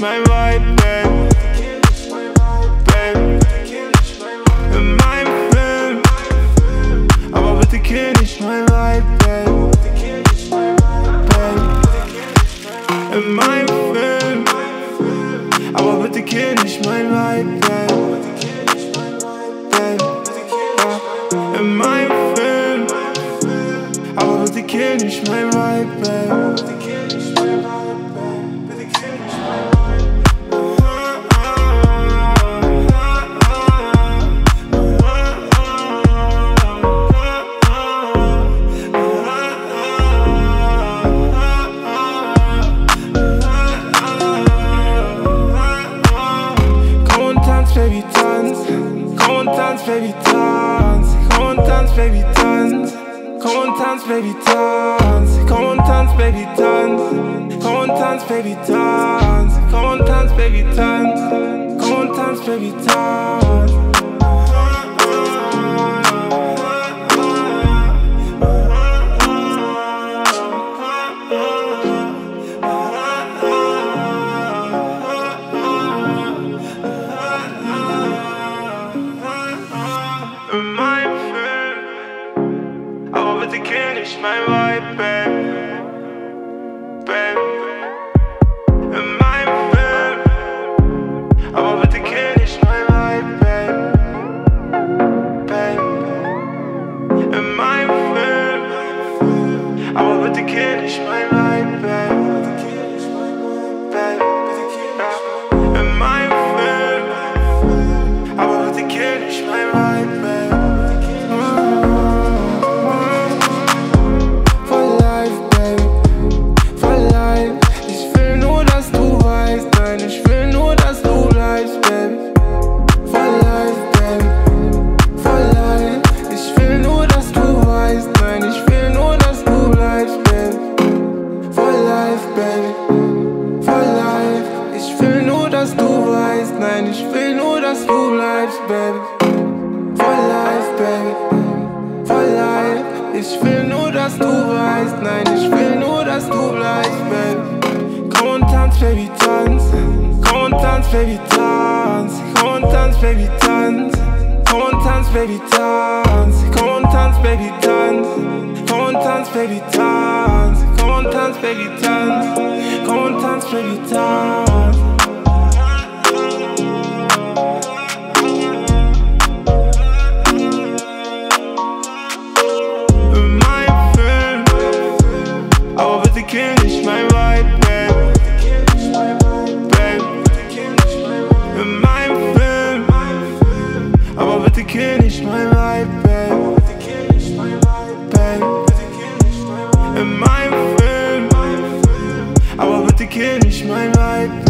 my vibe, babe. Can't reach my life, my my but can't my babe. dance, baby, dance. Come on, dance, baby, dance. Come on, dance, baby, dance. Come on, dance, baby, dance. Come on, dance, baby, dance. Come on, dance, baby, dance. can reach my vibe, babe. Babe. My. I want but they reach my vibe, babe. Babe. My. I want but they can my. Baby. For life. Ich will nur, dass du weißt, nein, ich will nur, dass du bleibst, baby. For life, baby. For life. Ich will nur, dass du weißt, nein, ich will nur, dass du bleibst, baby. Komm und tanz, Baby, tanz. Komm und tanz, Baby, tanz. Komm und tanz, Baby, tanz. Komm und tanz, Baby, tanz. Komm und tanz, Baby, tanz. Komm und tanz, Baby, tanz. Tanz, Baby, tanz. Komm und tanz, Baby, tanz. In meinem Film, aber bitte kill my vibe